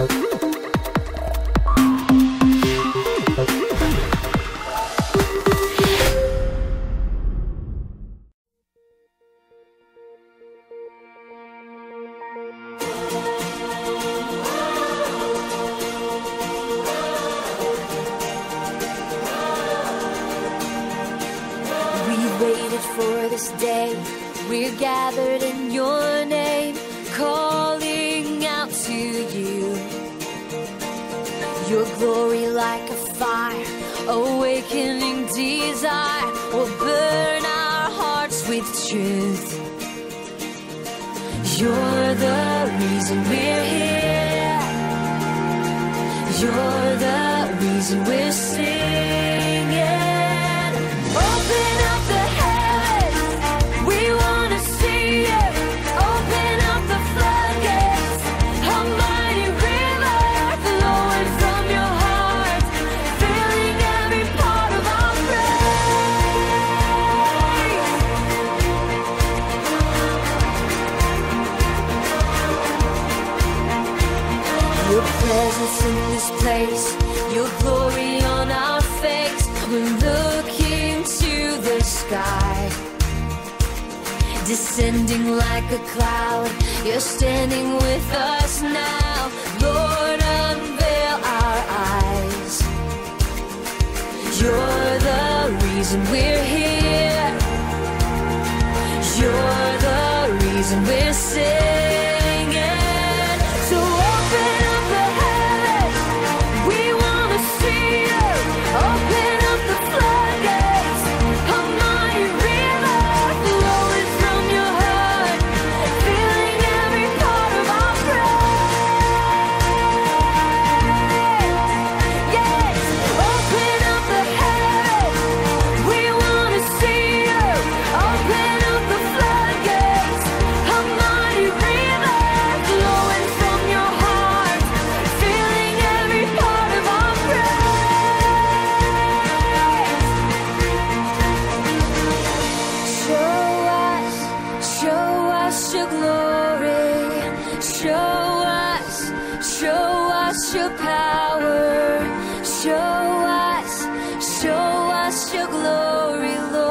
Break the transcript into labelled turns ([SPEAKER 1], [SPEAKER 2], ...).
[SPEAKER 1] We waited for this day. We're gathered in your name, calling Your glory like a fire, awakening desire, will burn our hearts with truth. You're the reason we're here. You're the reason we're singing. Your presence in this place, your glory on our face. We look into the sky, descending like a cloud. You're standing with us now, Lord. Unveil our eyes. You're the reason we're here. You're the reason we're singing. Your power. Show us, show us your glory, Lord.